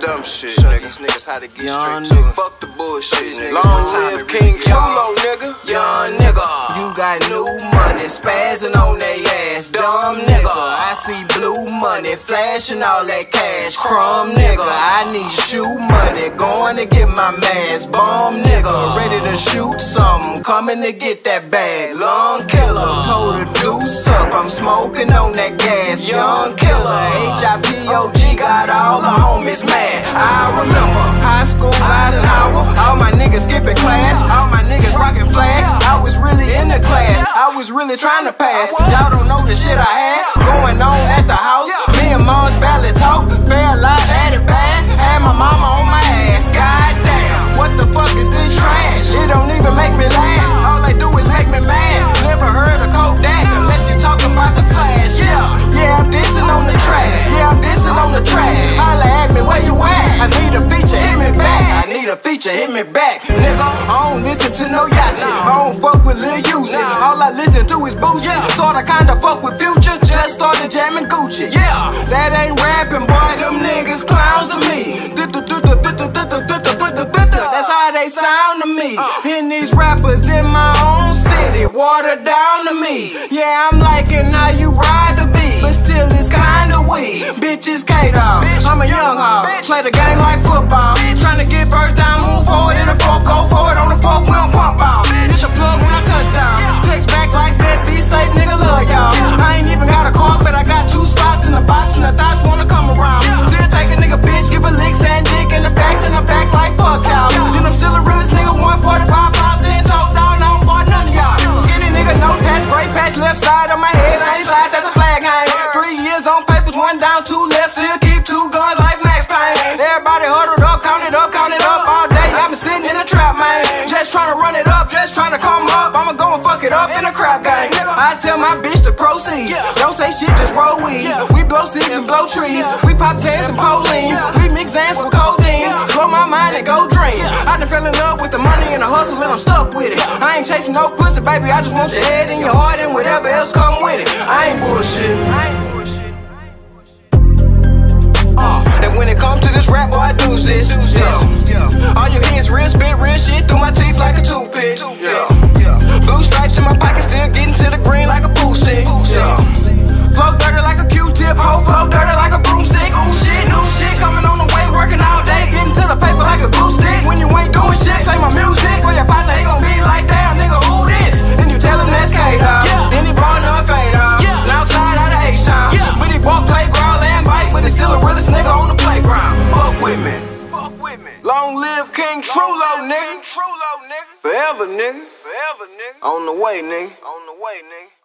dumb shit, nigga. These niggas how to get Young straight nigga. to Fuck the bullshit, nigga. Long live King TruLo, nigga. Young nigga, you got new money, spazzing on they ass, dumb nigga. I see blue money, flashing all that cash, crumb nigga. I need shoe money, going to get my mask, bomb nigga. Ready to shoot something, coming to get that bag. Long killer, pull the deuce up, I'm smoking on that gas. Young killer, HIPOG got all the homies mad. I remember high school, Eisenhower, all my niggas skipping class, all my niggas rocking flags. I was really was really trying to pass. Y'all don't know the shit I had going on at the house. Me and mom's barely talk, fair lot, had it bad. Had my mama on my ass, goddamn. What the fuck is this trash? It don't even make me laugh. All they do is make me mad. Never heard of Kodak unless you talking about the flash. Yeah, yeah, I'm dissing on the track. Yeah, I'm dissing on the track. Holla at me, where you at? I need a feature, hit me back. I need a feature, hit me back. Nigga, I don't listen to no yacht I don't fuck Gucci. Yeah, that ain't rapping, boy. Them niggas clowns to me. That's how they sound to me. And these rappers in my own city, water down to me. Yeah, I'm liking how you ride the beat, but still it's kinda weak. Bitches K-Dogg, I'm a young hog. Play the game like football. Tryna get first down, move forward in the fourth, go forward on the fourth, we don't pump out. Tell my bitch to proceed. Don't say shit, just roll weed. We blow sticks and blow trees. We pop tags and Pauline. We mix Xans with codeine. Blow my mind and go dream. I done fell in love with the money and the hustle and I'm stuck with it. I ain't chasing no pussy, baby. I just want your head and your heart and whatever else come with it. I ain't bullshit. I ain't bullshit. Uh, and when it comes to this rap, boy, I do this. All you hear is real spit, real shit through my teeth like a toothpick. Trulo, nigga. Forever, nigga. Forever, nigga. On the way, nigga. On the way, nigga.